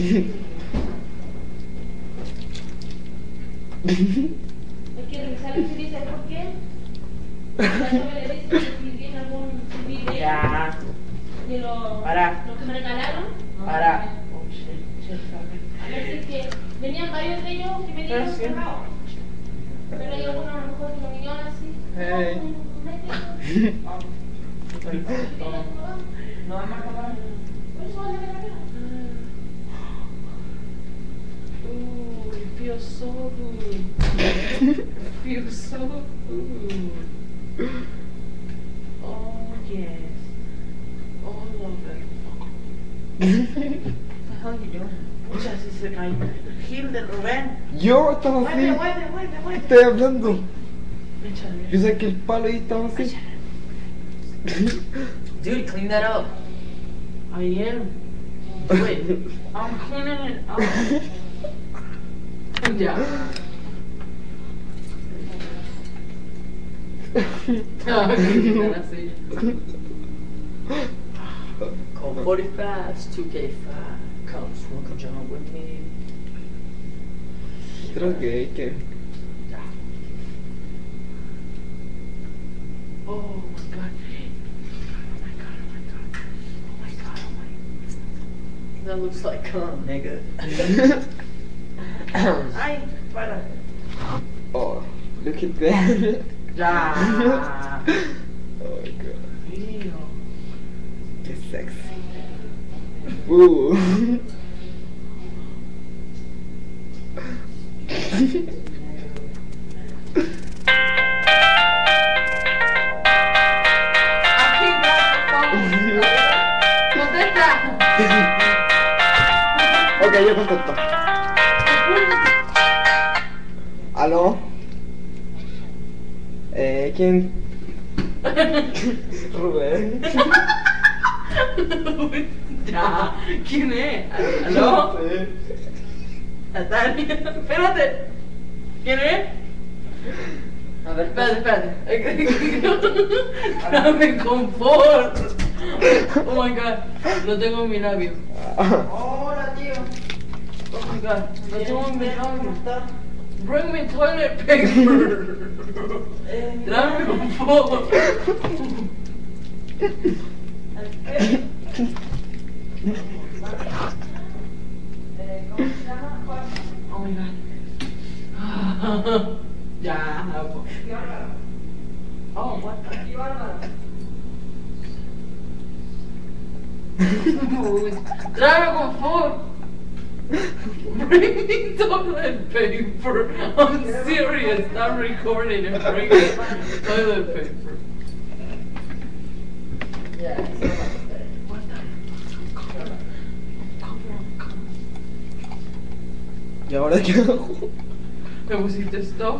Hay que revisar si dice por qué. Ya si algún que me regalaron. Para. Que venían varios de ellos que me dieron sí. Pero hay algunos a lo mejor que ah, lo miraron así. No, no, no. No, feels so good. it feels so good. Oh, yes. All of it. What the hell are you doing? Muchas se cae. Gil del Rubén. Yo estaba así. Muerde, muerde, ¿Qué muerde. estoy hablando? Yo sé que el palo ahí estaba así. Dude, clean that up. I am. Do it. I'm cleaning it up. Ya. Ah, que así. Call 45, 2K5. Come smoke a joint with me. Creo que hay que. Ya. Oh my god. Oh my god, oh my god. Oh my god, oh my That looks like cum, nigga. Ay, para. Oh, look at that. Ya. Oh my god. Qué sexy. Contesta. ok, yo contesto. ¿Aló? Eh, ¿quién? Rubén. ya. ¿Quién es? ¿Aló? Natalia. Espérate. ¿Quién es? A ver, espérate, espérate. Dame confort. Oh my god. Lo tengo en mi labio. Hola, tío. Oh my god. Lo tengo en mi labio. Bring me toilet paper. Dame confort. Oh my god. ya. Oh, what the? Dame confort. Bring me toilet paper. I'm serious. Stop recording and bring toilet paper. Yeah. ¿Y ahora qué hago? Me pusiste stop.